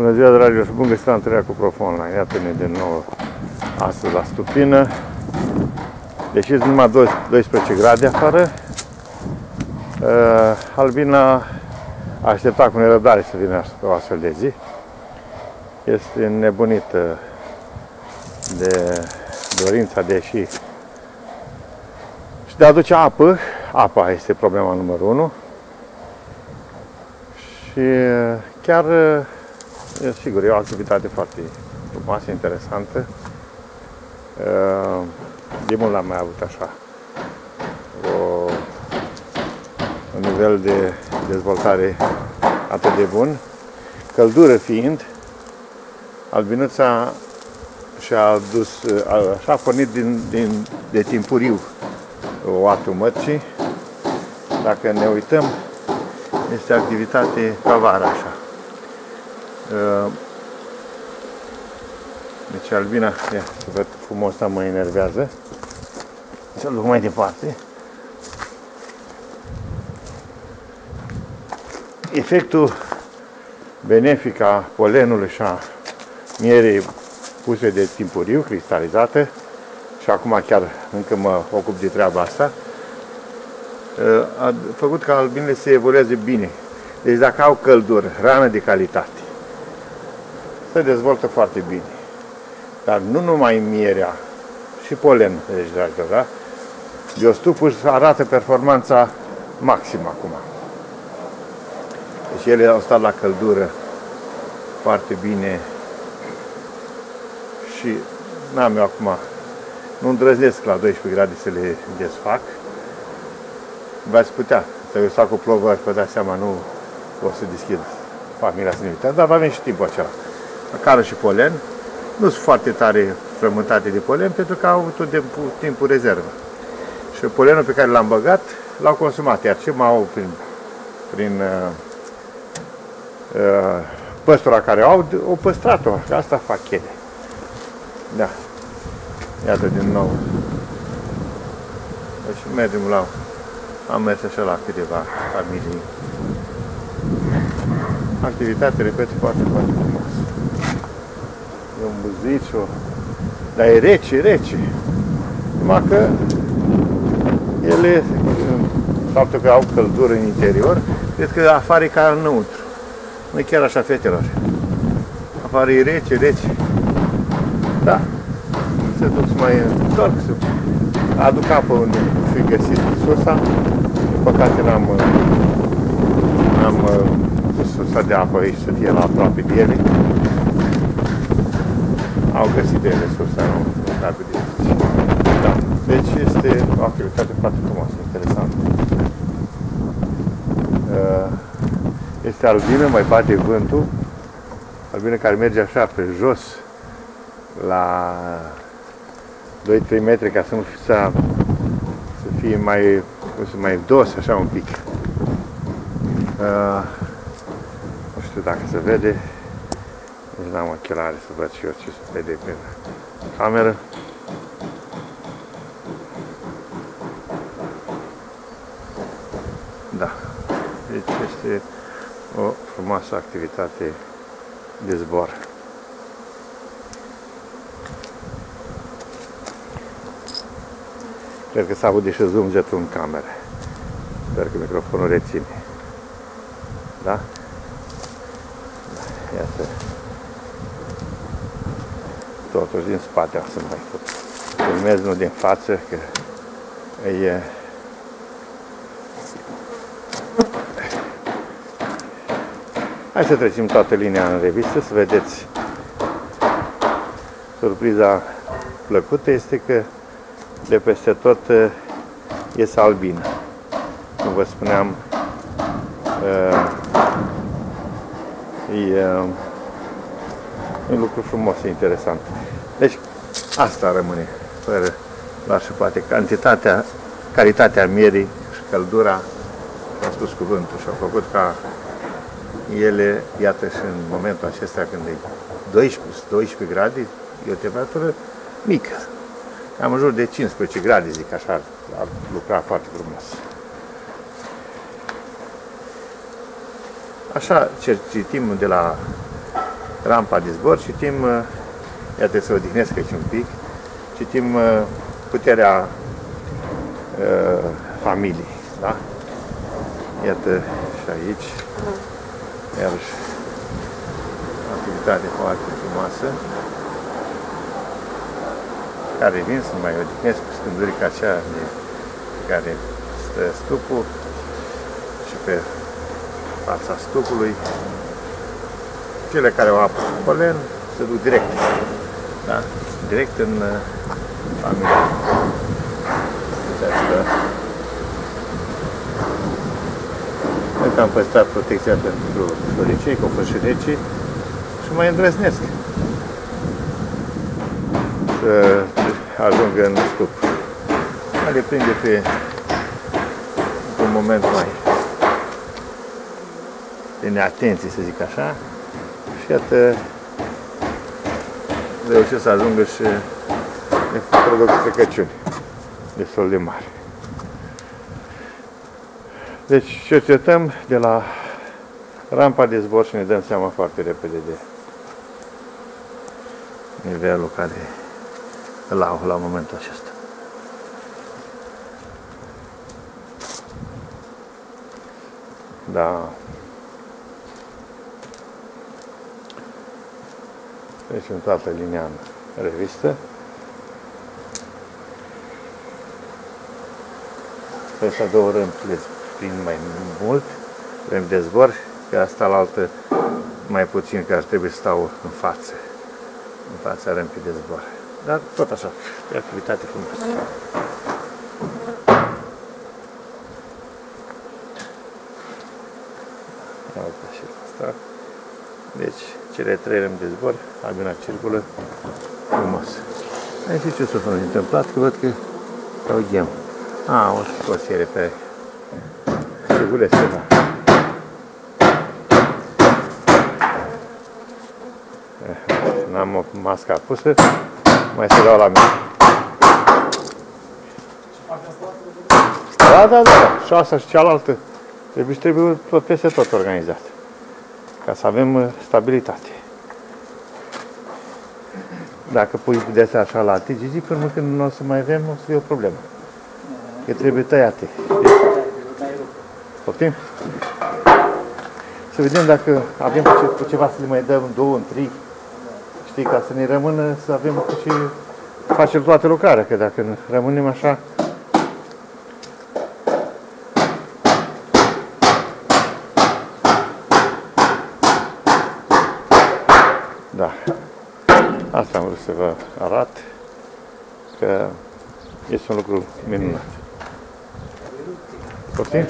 Bună ziua, dragilor, și bun găsit la întâlnirea cu Prof Online. Iată-ne de nou astăzi la Stupină. Deși sunt numai 12 grade afară, uh, Albina a așteptat cu nerăbdare să vină o astfel de zi. Este nebunită de dorința de a ieși și de a aduce apă. Apa este problema numărul 1. Și chiar E, sigur, e o activitate foarte frumoasă, interesantă. De mult am mai avut așa o, un nivel de dezvoltare atât de bun. Căldură fiind, albinuța și-a adus, așa a pornit din, din, de timpuriu oatul mărcii. Dacă ne uităm, este activitate ca vara așa. Uh, deci albina, ia să văd frumos asta mă enervează. Să-l duc mai departe. Efectul benefic a polenului și a mierii puse de timpuriu, cristalizate, și acum chiar încă mă ocup de treaba asta, uh, a făcut ca albinele să evolueze bine. Deci dacă au căldură, rană de calitate, se dezvoltă foarte bine. Dar nu numai mierea, și polen, deci, dragă, da? Biostupul arată performanța maximă acum. Deci ele au stat la căldură foarte bine și n-am eu acum, nu îndrăznesc la 12 grade să le desfac. V-ați putea, să eu fac o plovă, vă dați seama, nu o să deschid familia să ne uitați, dar va veni și timpul acela cară și polen. Nu sunt foarte tare frământate de polen pentru că au avut timpul, timpul rezervă. Și polenul pe care l-am băgat l-au consumat, iar ce mai au prin, prin uh, uh, păstura care au, o păstrat-o, asta fac ele. Da. Iată din nou. Deci mergem la... Am mers așa la câteva familii. Activitate, repet, foarte, foarte frumoasă e un buziciu, dar e rece, rece. Numai că ele, faptul că au căldură în interior, cred că afară e ca înăuntru. Nu e chiar așa, fetelor. Afară e rece, rece. Da. Se duc să mai întorc, să aduc apă unde fi găsit sursa. Din păcate n-am am sursa de apă aici să fie la aproape de ele au găsit de resursa în locul de Da. Deci este o activitate foarte frumoasă, interesantă. Uh, este albină, mai bate vântul. Albină care merge așa pe jos la 2-3 metri ca să nu fie, să, să fie mai, să mai dos așa un pic. Uh, nu știu dacă se vede. Nici n-am ochelare să văd și eu ce se vede prin cameră. Da. Deci este o frumoasă activitate de zbor. Cred că s-a auzit și zumzetul în cameră. Sper că microfonul reține. Da? da iată totuși din spate o să mai filmez, nu din față, că e... Hai să trecem toată linia în revistă, să vedeți. Surpriza plăcută este că de peste tot iese albină. Cum vă spuneam, e un lucru frumos și interesant. Deci, asta rămâne, fără doar și poate. Cantitatea, calitatea mierii și căldura, am spus cuvântul și au făcut ca ele, iată și în momentul acesta când e 12, 12 grade, e o temperatură mică. Cam în jur de 15 grade, zic așa, ar lucra foarte frumos. Așa ce citim de la rampa de zbor, citim, uh, iată să odihnesc aici un pic, citim uh, puterea uh, familiei, da? Iată și aici, iarăși, activitate foarte frumoasă, care vin să mai odihnesc cu scândurica aceea de care stă stupul și pe fața stupului. Cele care au apă polen se duc direct, da? direct în uh, familie. Această Încă am păstrat protecția pentru floricei, cocoșurecii și mai îndrăznesc să ajungă în stup. Mai le prinde pe un moment mai de neatenție, să zic așa, și iată reușesc să ajungă și ne produc strecăciuni destul de mari. Deci cercetăm de la rampa de zbor și ne dăm seama foarte repede de nivelul care îl au la momentul acesta. Da. Deci în toată linia în revistă. Pe ăsta două rând le prind mai mult, rând de zbor, pe asta la altă mai puțin, că ar trebui să stau în față, în fața râmpii de zbor. Dar tot așa, e activitate frumoasă. Iată și asta. Deci, cele trei rând de zbor, abia circulă frumos. Aici ce s-a întâmplat? Că văd că au ghem. A, o scosiere pe regulese, da. N-am masca pusă, mai se dau la mine. Da, da, da, și asta și cealaltă. Trebuie, trebuie tot peste tot organizat. Ca să avem uh, stabilitate. Dacă pui de astea așa la TGG, până când nu o să mai avem, o să fie o problemă. Că trebuie tăiate. Poftim? Să vedem dacă avem cu ceva să le mai dăm două, trei, știi, ca să ne rămână, să avem cu ce facem toată lucrarea, că dacă rămânem așa, Da. Asta am vrut să vă arăt, că este un lucru minunat. Poftim?